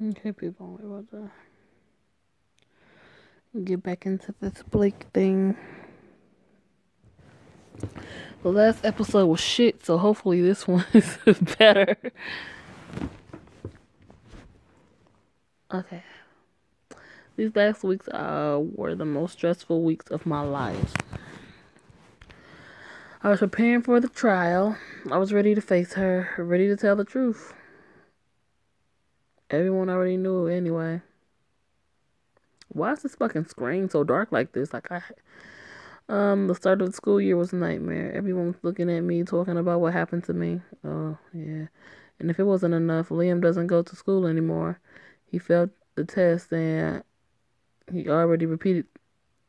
Okay, people, we're to get back into this Blake thing. The last episode was shit, so hopefully this one is better. Okay. These last weeks uh, were the most stressful weeks of my life. I was preparing for the trial. I was ready to face her, ready to tell the truth. Everyone already knew anyway. Why is this fucking screen so dark like this? Like I um the start of the school year was a nightmare. Everyone was looking at me talking about what happened to me. Oh, yeah. And if it wasn't enough, Liam doesn't go to school anymore. He failed the test and he already repeated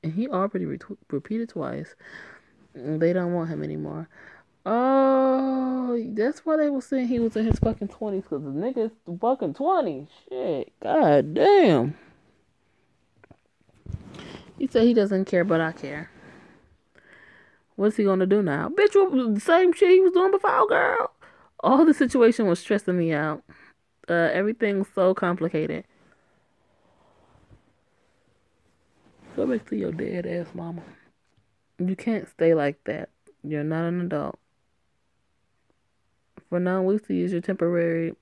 and he already re- repeated twice. They don't want him anymore. Oh, that's why they were saying he was in his fucking twenties because the nigga's fucking twenty. Shit, god damn. He said he doesn't care, but I care. What's he gonna do now, bitch? The same shit he was doing before, girl. All the situation was stressing me out. Uh, everything's so complicated. Go back to your dead ass mama. You can't stay like that. You're not an adult. For now, Lucy is your temporary,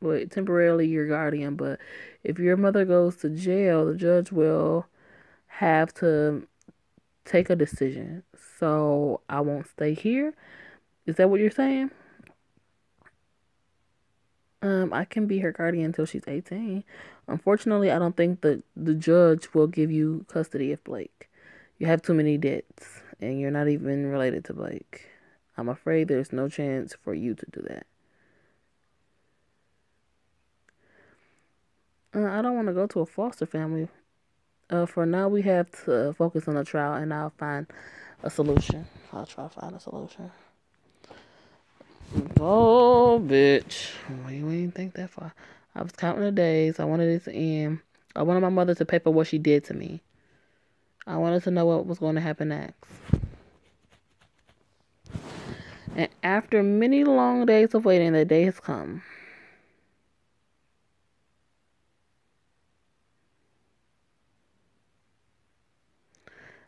well, temporarily your guardian. But if your mother goes to jail, the judge will have to take a decision. So I won't stay here. Is that what you're saying? Um, I can be her guardian until she's 18. Unfortunately, I don't think that the judge will give you custody of Blake. You have too many debts, and you're not even related to Blake. I'm afraid there's no chance for you to do that. Uh, I don't want to go to a foster family. Uh, for now, we have to focus on the trial, and I'll find a solution. I'll try to find a solution. Oh, bitch. You ain't think that far. I was counting the days. I wanted it to end. I wanted my mother to pay for what she did to me. I wanted to know what was going to happen next. And after many long days of waiting, the day has come.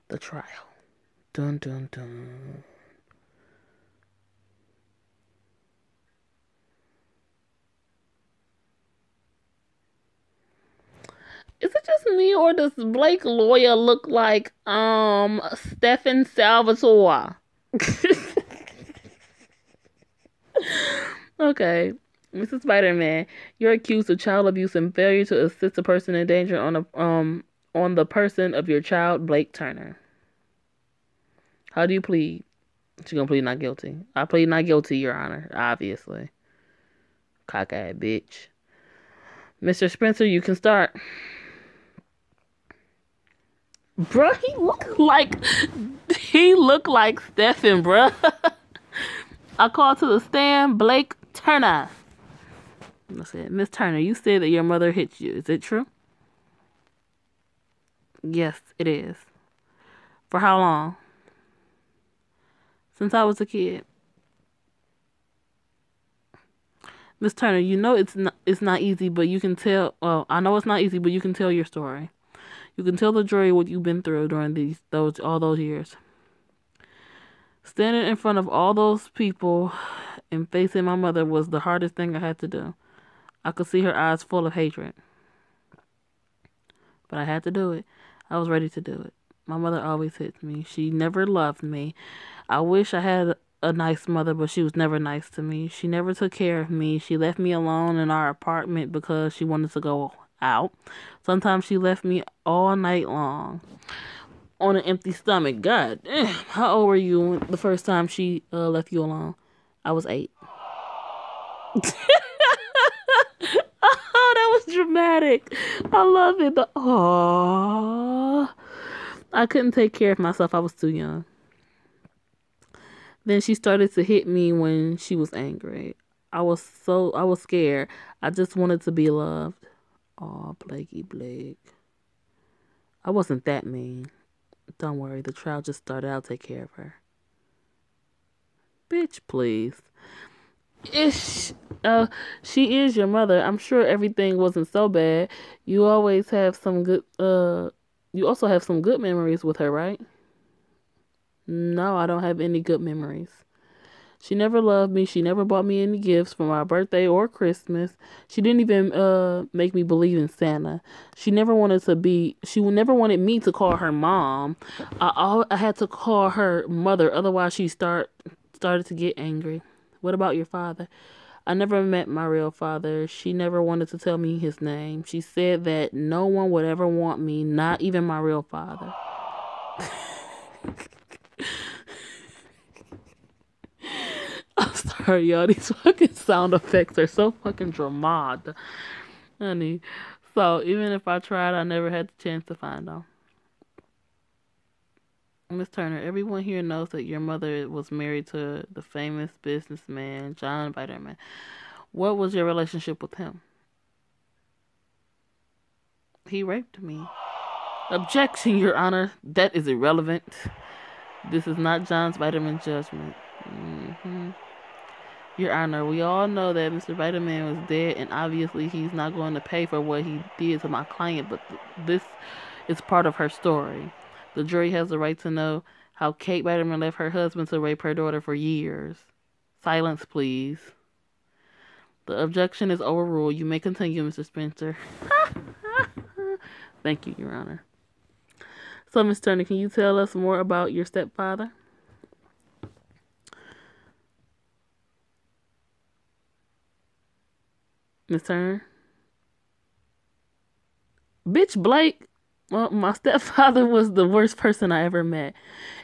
The trial. Dun dun dun. Is it just me or does Blake lawyer look like um Stephen Salvatore? okay. Mrs. Spider-Man, you're accused of child abuse and failure to assist a person in danger on a um on the person of your child, Blake Turner. How do you plead? She gonna plead not guilty. I plead not guilty, Your Honor. Obviously. Cockeyed bitch. Mr. Spencer, you can start. Bruh, he looked like he looked like Stephen, bruh. I call to the stand Blake Turner. I said, Miss Turner, you said that your mother hit you. Is it true? Yes, it is. For how long? Since I was a kid. Miss Turner, you know it's not it's not easy, but you can tell. Well, I know it's not easy, but you can tell your story. You can tell the jury what you've been through during these those all those years. Standing in front of all those people and facing my mother was the hardest thing I had to do. I could see her eyes full of hatred. But I had to do it. I was ready to do it. My mother always hits me. She never loved me. I wish I had a nice mother, but she was never nice to me. She never took care of me. She left me alone in our apartment because she wanted to go out. Sometimes she left me all night long on an empty stomach. God damn. How old were you the first time she uh, left you alone? I was eight. oh, that was dramatic. I love it. Oh, I couldn't take care of myself. I was too young. Then she started to hit me when she was angry. I was so I was scared. I just wanted to be loved. Oh, Blakey Blake. I wasn't that mean. Don't worry, the trial just started. I'll take care of her. Bitch, please. Ish. Uh, she is your mother. I'm sure everything wasn't so bad. You always have some good. Uh, you also have some good memories with her, right? No, I don't have any good memories. She never loved me. She never bought me any gifts for my birthday or Christmas. She didn't even uh make me believe in Santa. She never wanted to be. She never wanted me to call her mom. I I had to call her mother. Otherwise, she start started to get angry. What about your father? I never met my real father. She never wanted to tell me his name. She said that no one would ever want me, not even my real father. Y'all. These fucking sound effects are so fucking dramatic, honey. So even if I tried, I never had the chance to find them. Miss Turner, everyone here knows that your mother was married to the famous businessman John Biderman. What was your relationship with him? He raped me. Objection, Your Honor. That is irrelevant. This is not John Biderman's judgment. Mm-hmm. Your Honor, we all know that Mr. Biderman was dead, and obviously he's not going to pay for what he did to my client, but th- this is part of her story. The jury has the right to know how Kate Biderman left her husband to rape her daughter for years. Silence, please. The objection is overruled. You may continue, Mr. Spencer. Thank you, Your Honor. So, Miss Turner, can you tell us more about your stepfather? Miss Turner? Bitch, Blake well, my stepfather was the worst person I ever met.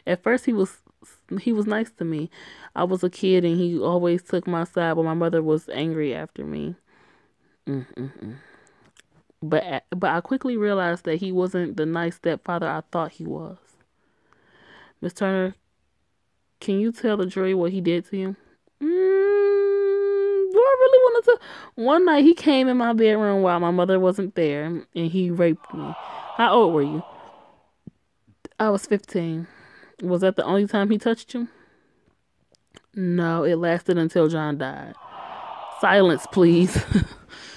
At first, he was he was nice to me. I was a kid, and he always took my side, but my mother was angry after me. Mm-mm-mm. But but I quickly realized that he wasn't the nice stepfather I thought he was. Miss Turner, can you tell the jury what he did to you? Mm, I really want to? One night he came in my bedroom while my mother wasn't there, and he raped me. How old were you? I was 15. Was that the only time he touched you? No, it lasted until John died. Silence, please.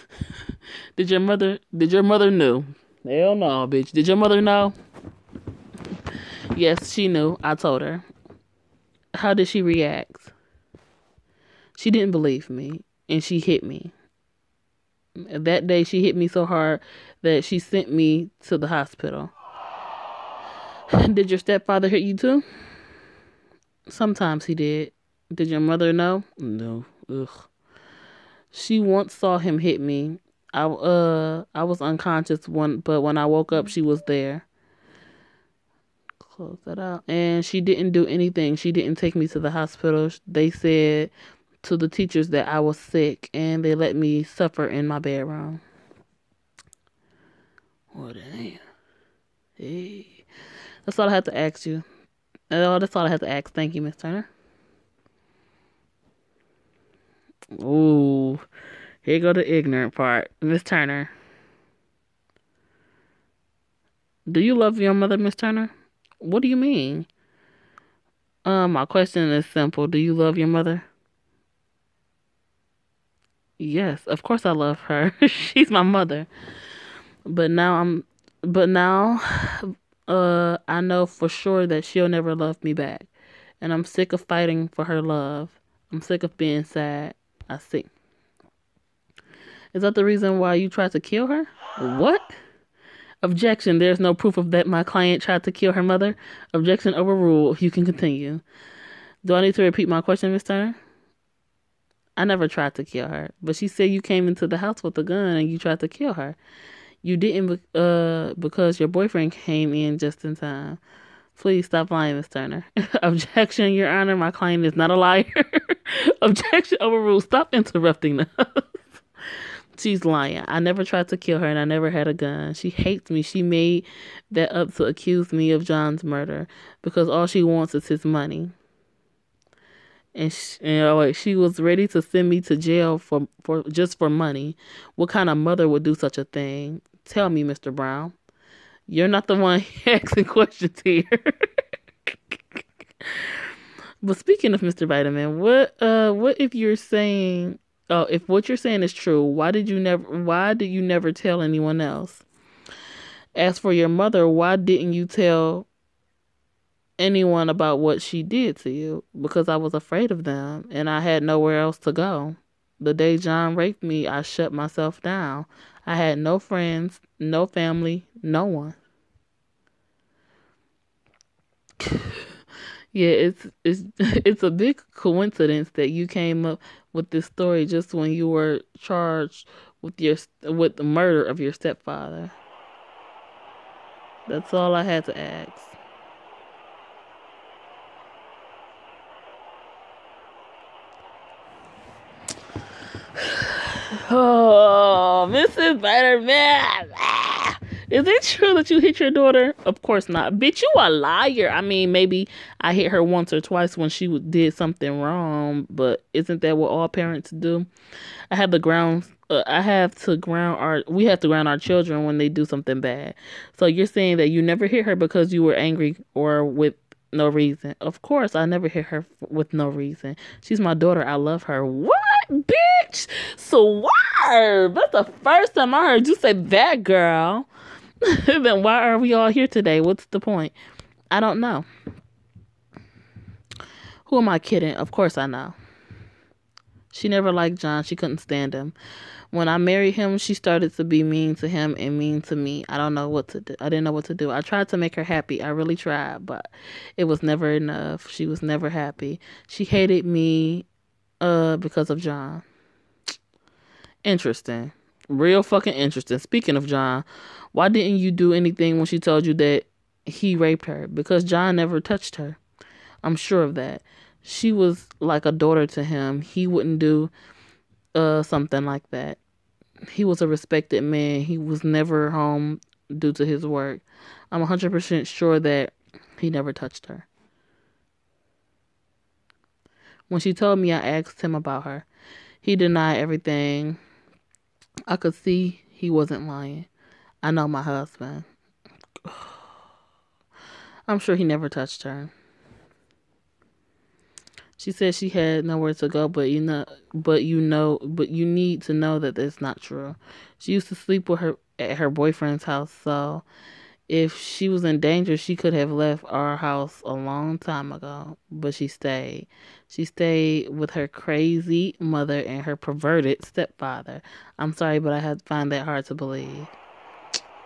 did your mother did your mother know? Hell no, bitch. Did your mother know? Yes, she knew. I told her. How did she react? She didn't believe me and she hit me. That day she hit me so hard that she sent me to the hospital. Did your stepfather hit you too? Sometimes he did. Did your mother know? No. Ugh. She once saw him hit me. I uh I was unconscious one but when I woke up she was there. Close that out. And she didn't do anything. She didn't take me to the hospital. They said to the teachers that I was sick and they let me suffer in my bedroom. Oh, damn. Hey. That's all I have to ask you. Oh, that's all I have to ask. Thank you, Miss Turner. Ooh. Here go the ignorant part. Miss Turner. Do you love your mother, Miss Turner? What do you mean? Um, my question is simple. Do you love your mother? Yes, of course I love her. She's my mother. But now I'm but now uh I know for sure that she'll never love me back. And I'm sick of fighting for her love. I'm sick of being sad. I see. Is that the reason why you tried to kill her? What? Objection. There's no proof of that my client tried to kill her mother. Objection overruled. You can continue. Do I need to repeat my question, Miss Turner? I never tried to kill her, but she said you came into the house with a gun and you tried to kill her. You didn't uh because your boyfriend came in just in time. Please stop lying, Miss Turner. Objection, Your Honor. My client is not a liar. Objection overruled. Stop interrupting us. She's lying. I never tried to kill her and I never had a gun. She hates me. She made that up to accuse me of John's murder because all she wants is his money and she, you know, she was ready to send me to jail for for just for money. What kind of mother would do such a thing? Tell me, Mr. Brown. You're not the one asking questions here. But speaking of Mr. Vitamin, what uh what if you're saying oh if what you're saying is true, why did you never why did you never tell anyone else? As for your mother, why didn't you tell anyone about what she did to you? Because I was afraid of them and I had nowhere else to go. The day John raped me, I shut myself down. I had no friends, no family, no one. yeah, it's it's it's a big coincidence that you came up with this story just when you were charged with your with the murder of your stepfather. That's all I had to ask. Oh, Mrs. Spider-Man. Is it true that you hit your daughter? Of course not. Bitch, you a liar. I mean, maybe I hit her once or twice when she did something wrong, but isn't that what all parents do? I have the ground. Uh, I have to ground our. We have to ground our children when they do something bad. So you're saying that you never hit her because you were angry or with no reason. Of course, I never hit her with no reason. She's my daughter. I love her. What, bitch? Swerve. That's the first time I heard you say that, girl. then why are we all here today? What's the point? I don't know. Who am I kidding? Of course I know. She never liked John. She couldn't stand him. When I married him, she started to be mean to him and mean to me. I don't know what to do. I didn't know what to do. I tried to make her happy. I really tried, but it was never enough. She was never happy. She hated me uh because of John. Interesting. Real fucking interesting. Speaking of John, why didn't you do anything when she told you that he raped her? Because John never touched her. I'm sure of that. She was like a daughter to him. He wouldn't do uh something like that. He was a respected man. He was never home due to his work. I'm 100% sure that he never touched her. When she told me, I asked him about her. He denied everything. I could see he wasn't lying. I know my husband. I'm sure he never touched her. She said she had nowhere to go, but you know, but you know, but you need to know that that's not true. She used to sleep with her at her boyfriend's house, so if she was in danger, she could have left our house a long time ago, but she stayed. She stayed with her crazy mother and her perverted stepfather. I'm sorry, but I had find that hard to believe.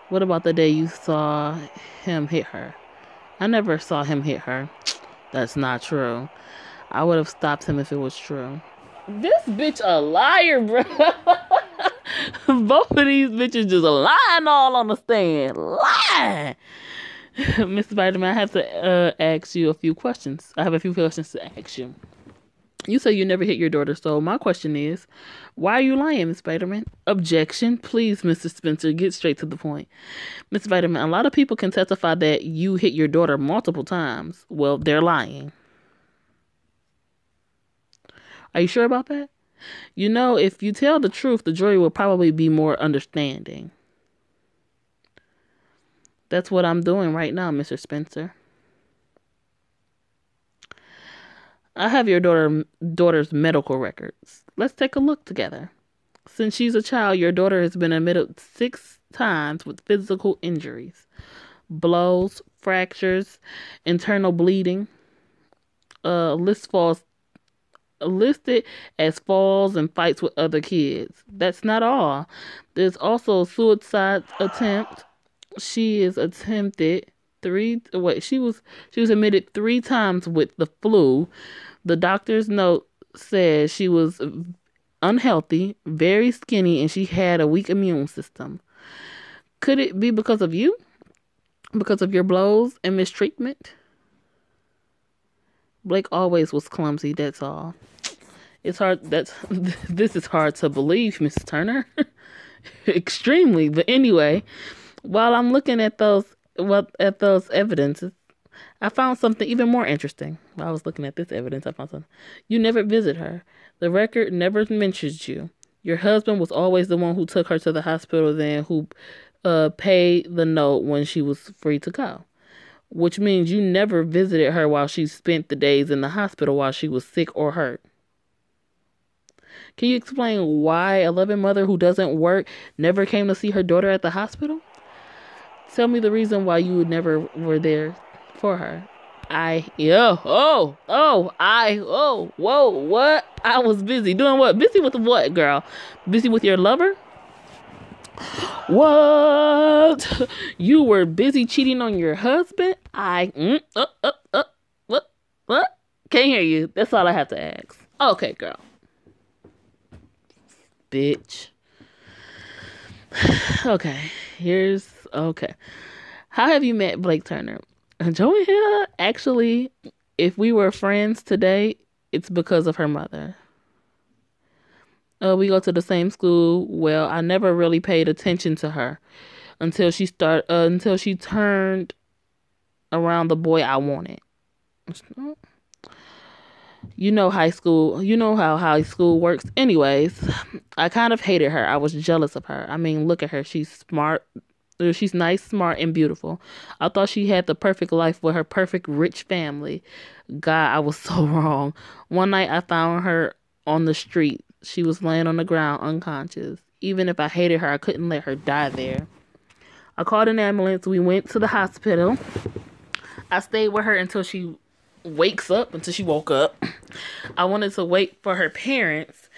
What about the day you saw him hit her? I never saw him hit her. That's not true. I would have stopped him if it was true. This bitch a liar, bro. Both of these bitches just lying all on the stand. Lying. Mr. Spider-Man, I have to uh, ask you a few questions. I have a few questions to ask you. You say you never hit your daughter, so my question is, why are you lying, Miss Spider-Man? Objection. Please, Mr. Spencer, get straight to the point. Miss Spider-Man, a lot of people can testify that you hit your daughter multiple times. Well, they're lying. Are you sure about that? You know, if you tell the truth, the jury will probably be more understanding. That's what I'm doing right now, Mr. Spencer. I have your daughter daughter's medical records. Let's take a look together. Since she's a child, your daughter has been admitted six times with physical injuries, blows, fractures, internal bleeding. Uh, list falls listed as falls and fights with other kids. That's not all. There's also a suicide attempt. She is attempted three wait she was she was admitted three times with the flu the doctor's note says she was unhealthy very skinny and she had a weak immune system could it be because of you because of your blows and mistreatment blake always was clumsy that's all it's hard that's this is hard to believe mrs turner extremely but anyway while i'm looking at those well, at those evidences, I found something even more interesting. While I was looking at this evidence, I found something. You never visit her. The record never mentions you. Your husband was always the one who took her to the hospital, then who uh, paid the note when she was free to go. Which means you never visited her while she spent the days in the hospital while she was sick or hurt. Can you explain why a loving mother who doesn't work never came to see her daughter at the hospital? Tell me the reason why you never were there for her. I, yeah, oh, oh, I, oh, whoa, what? I was busy doing what? Busy with what, girl? Busy with your lover? What? You were busy cheating on your husband? I, mm, uh, uh, uh, what, what? Can't hear you. That's all I have to ask. Okay, girl. Bitch. okay, here's, okay. How have you met Blake Turner? Joey Hill, actually, if we were friends today, it's because of her mother. Uh, we go to the same school. Well, I never really paid attention to her until she start uh, until she turned around the boy I wanted. You know high school. You know how high school works. Anyways, I kind of hated her. I was jealous of her. I mean, look at her. She's smart, She's nice, smart, and beautiful. I thought she had the perfect life with her perfect rich family. God, I was so wrong. One night I found her on the street. She was laying on the ground unconscious. Even if I hated her, I couldn't let her die there. I called an ambulance. We went to the hospital. I stayed with her until she wakes up, until she woke up. I wanted to wait for her parents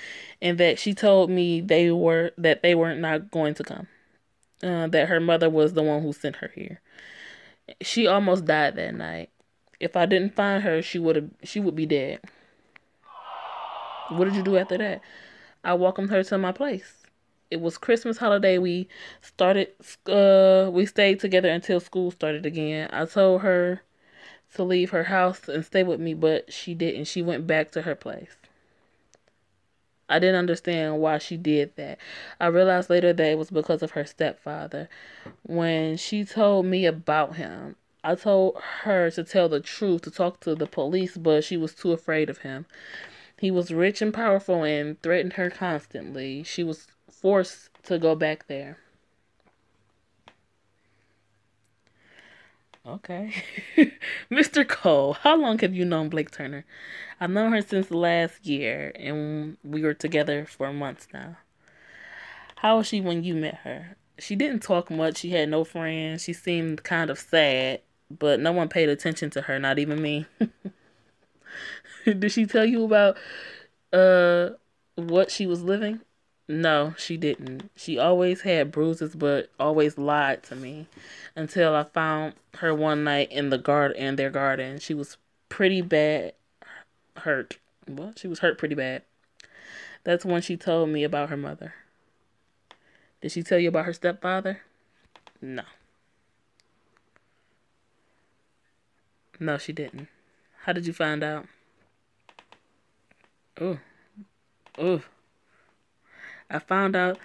and that she told me they were that they were not going to come uh, that her mother was the one who sent her here. She almost died that night. If I didn't find her, she would have she would be dead. What did you do after that? I welcomed her to my place. It was Christmas holiday. We started uh we stayed together until school started again. I told her to leave her house and stay with me, but she didn't. She went back to her place. I didn't understand why she did that. I realized later that it was because of her stepfather. When she told me about him, I told her to tell the truth, to talk to the police, but she was too afraid of him. He was rich and powerful and threatened her constantly. She was forced to go back there. Okay. Mr. Cole, how long have you known Blake Turner? I've known her since last year, and we were together for months now. How was she when you met her? She didn't talk much. She had no friends. She seemed kind of sad, but no one paid attention to her, not even me. Did she tell you about uh what she was living? No, she didn't. She always had bruises, but always lied to me until I found her one night in the garden in their garden. She was pretty bad hurt. Well, she was hurt pretty bad. That's when she told me about her mother. Did she tell you about her stepfather? No. No, she didn't. How did you find out? Oh. Oh. I found out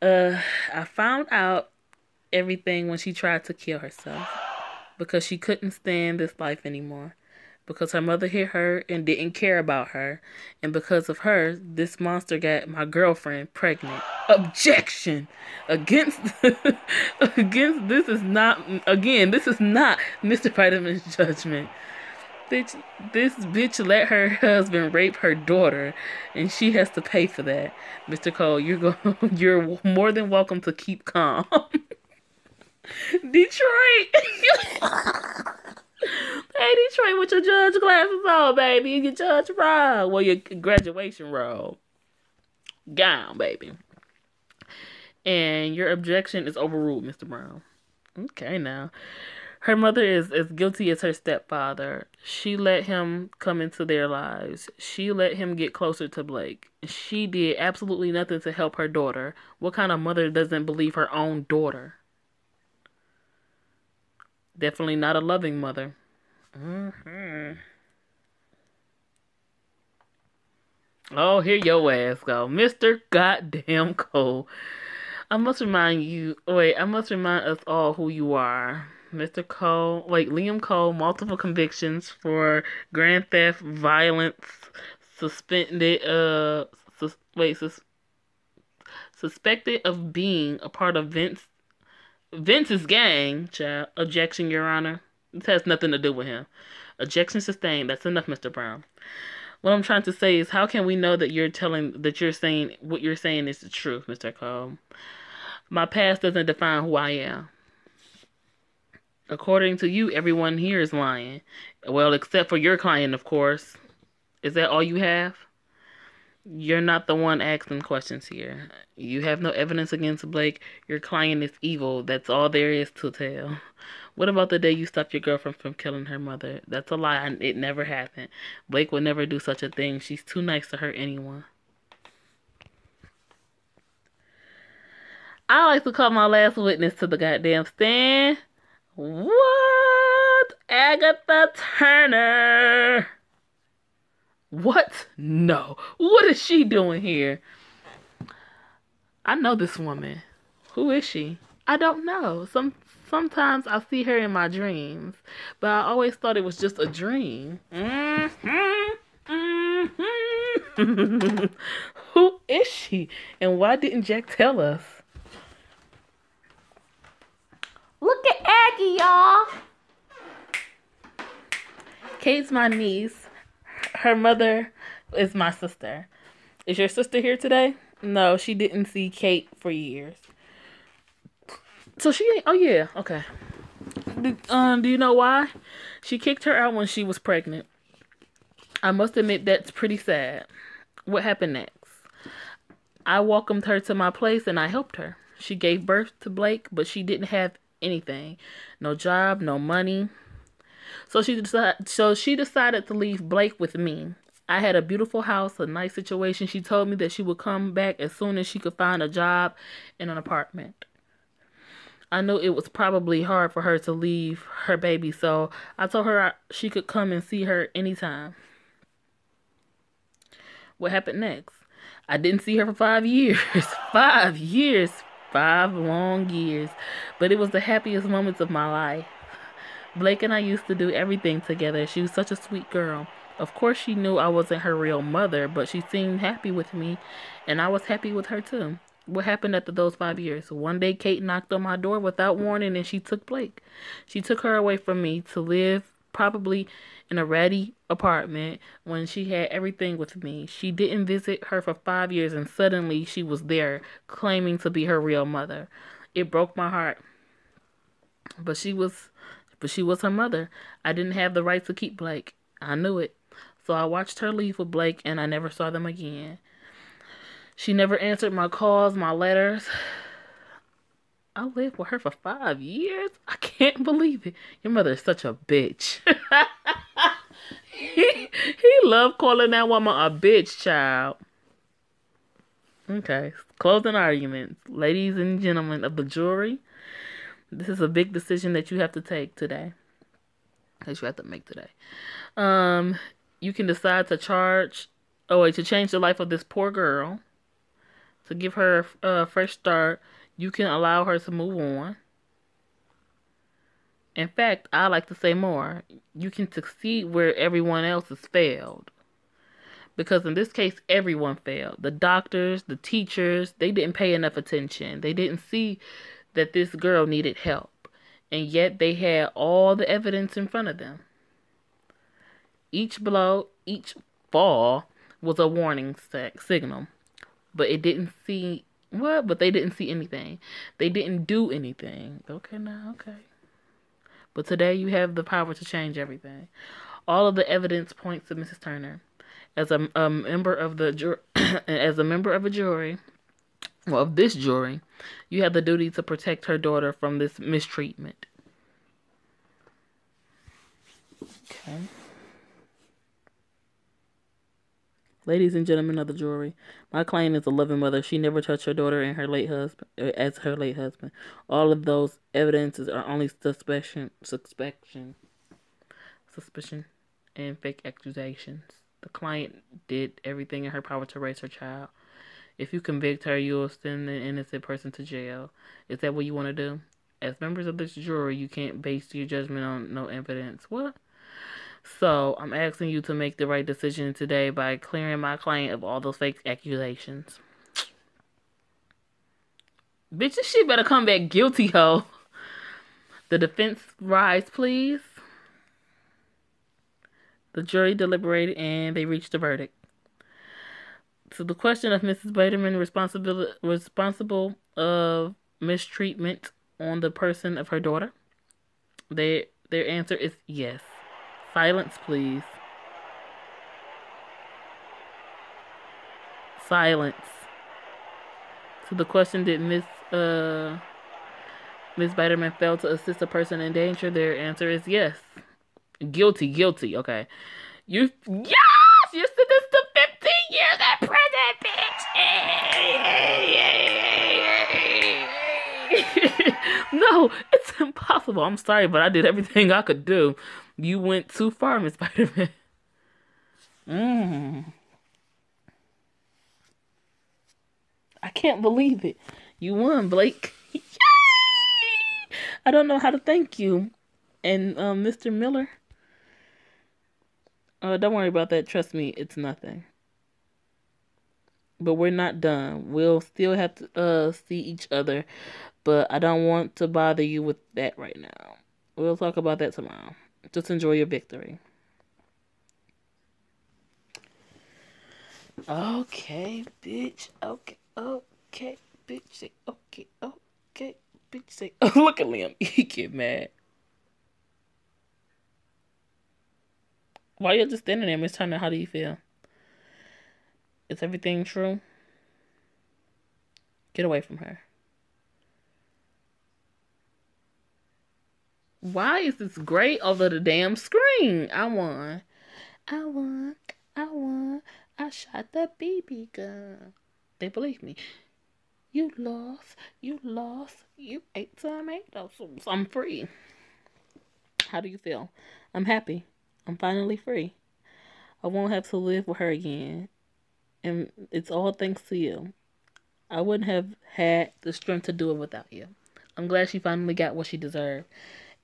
uh I found out everything when she tried to kill herself because she couldn't stand this life anymore. Because her mother hit her and didn't care about her. And because of her, this monster got my girlfriend pregnant. Objection against against this is not again, this is not Mr. Vitamin's judgment bitch, this bitch let her husband rape her daughter, and she has to pay for that. Mr. Cole, you're go- you're more than welcome to keep calm. Detroit. hey, Detroit, with your judge glasses on, baby, your judge robe, well, your graduation robe, gown, baby. And your objection is overruled, Mr. Brown. Okay, now. Her mother is as guilty as her stepfather. She let him come into their lives. She let him get closer to Blake. She did absolutely nothing to help her daughter. What kind of mother doesn't believe her own daughter? Definitely not a loving mother. Mm-hmm. Oh, here your ass go. Mr. Goddamn Cole. I must remind you, wait, I must remind us all who you are. Mr. Cole, like Liam Cole, multiple convictions for grand theft, violence, suspended, uh, sus- wait, sus- suspected of being a part of Vince Vince's gang. Child. Objection, Your Honor. This has nothing to do with him. Objection sustained. That's enough, Mr. Brown. What I'm trying to say is, how can we know that you're telling that you're saying what you're saying is the truth, Mr. Cole? My past doesn't define who I am. According to you, everyone here is lying. Well, except for your client, of course. Is that all you have? You're not the one asking questions here. You have no evidence against Blake. Your client is evil. That's all there is to tell. What about the day you stopped your girlfriend from killing her mother? That's a lie. It never happened. Blake would never do such a thing. She's too nice to hurt anyone. I like to call my last witness to the goddamn stand. What? Agatha Turner. What? No. What is she doing here? I know this woman. Who is she? I don't know. Some sometimes I see her in my dreams, but I always thought it was just a dream. Mm-hmm. Mm-hmm. Who is she? And why didn't Jack tell us? Look Aggie, y'all. Kate's my niece her mother is my sister. Is your sister here today? No, she didn't see Kate for years. So she ain't. Oh yeah, okay. Do, um, do you know why? She kicked her out when she was pregnant. I must admit that's pretty sad. What happened next? I welcomed her to my place and I helped her. She gave birth to Blake, but she didn't have anything. No job, no money. So she decided, so she decided to leave Blake with me. I had a beautiful house, a nice situation. She told me that she would come back as soon as she could find a job in an apartment. I knew it was probably hard for her to leave her baby, so I told her I, she could come and see her anytime. What happened next? I didn't see her for five years. five years. Five long years. But it was the happiest moments of my life. Blake and I used to do everything together. She was such a sweet girl. Of course, she knew I wasn't her real mother, but she seemed happy with me, and I was happy with her too. What happened after those five years? One day, Kate knocked on my door without warning, and she took Blake. She took her away from me to live probably in a ratty apartment when she had everything with me. She didn't visit her for five years, and suddenly she was there, claiming to be her real mother. It broke my heart. But she was but she was her mother. I didn't have the right to keep Blake. I knew it. So I watched her leave with Blake and I never saw them again. She never answered my calls, my letters. I lived with her for five years. I can't believe it. Your mother is such a bitch. he, he loved calling that woman a bitch, child. Okay, closing arguments. Ladies and gentlemen of the jury, this is a big decision that you have to take today. That you have to make today. Um, you can decide to charge, oh wait, to change the life of this poor girl, to give her a fresh start. You can allow her to move on. In fact, I like to say more. You can succeed where everyone else has failed. Because in this case, everyone failed. The doctors, the teachers, they didn't pay enough attention. They didn't see that this girl needed help, and yet they had all the evidence in front of them. Each blow, each fall was a warning signal, but it didn't see what? But they didn't see anything. They didn't do anything. Okay, now, okay. But today you have the power to change everything. All of the evidence points to Mrs. Turner. As a, a member of the jury, as a member of a jury, well, of this jury, you have the duty to protect her daughter from this mistreatment. Okay. Ladies and gentlemen of the jury, my client is a loving mother. She never touched her daughter and her late husband uh, as her late husband. All of those evidences are only suspicion, suspicion, suspicion, and fake accusations. The client did everything in her power to raise her child. If you convict her, you'll send an innocent person to jail. Is that what you want to do? As members of this jury, you can't base your judgment on no evidence. What? So, I'm asking you to make the right decision today by clearing my client of all those fake accusations. Bitch, this shit better come back guilty, ho. The defense rise, please. The jury deliberated and they reached a verdict. So the question of Mrs. Biderman responsible responsible of mistreatment on the person of her daughter. They their answer is yes. Silence, please. Silence. So the question did Miss uh Miss Biderman fail to assist a person in danger? Their answer is yes. Guilty, guilty. Okay. You yes, you sentenced to 15 years in prison, bitch. no, it's impossible. I'm sorry, but I did everything I could do. You went too far, Miss Biderman. Mmm. I can't believe it. You won, Blake. Yay! I don't know how to thank you. And um, Mr. Miller. Uh, don't worry about that. Trust me, it's nothing. But we're not done. We'll still have to uh, see each other. But I don't want to bother you with that right now. We'll talk about that tomorrow. Just enjoy your victory. Okay, bitch. Okay. Okay, bitch. Say okay, okay, bitch. Say. Look at Liam. He get mad. Why you just standing there, Miss Turner? How do you feel? Is everything true? Get away from her. Why is this gray over the damn screen? I won. I won. I won. I shot the BB gun. They believe me. You lost. You lost. You ate tomatoes. I'm free. How do you feel? I'm happy. I'm finally free. I won't have to live with her again. And it's all thanks to you. I wouldn't have had the strength to do it without you. I'm glad she finally got what she deserved.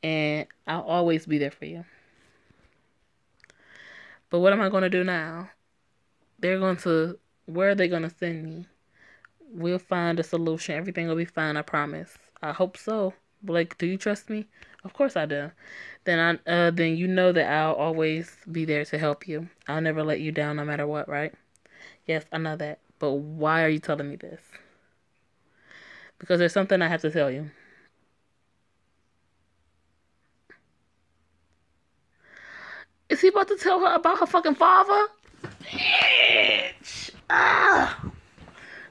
And I'll always be there for you. But what am I going to do now? They're going to where are they going to send me? We'll find a solution. Everything will be fine, I promise. I hope so. Blake, do you trust me? Of course I do. Then I uh then you know that I'll always be there to help you. I'll never let you down no matter what, right? Yes, I know that. But why are you telling me this? Because there's something I have to tell you. Is he about to tell her about her fucking father? Bitch. Ah.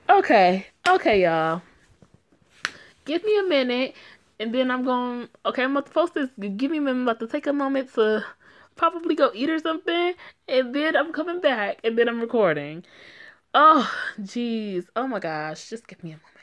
Okay. Okay, y'all. Give me a minute. And then I'm going, okay, I'm about to post this. Give me a minute. I'm about to take a moment to probably go eat or something. And then I'm coming back. And then I'm recording. Oh, jeez. Oh my gosh. Just give me a moment.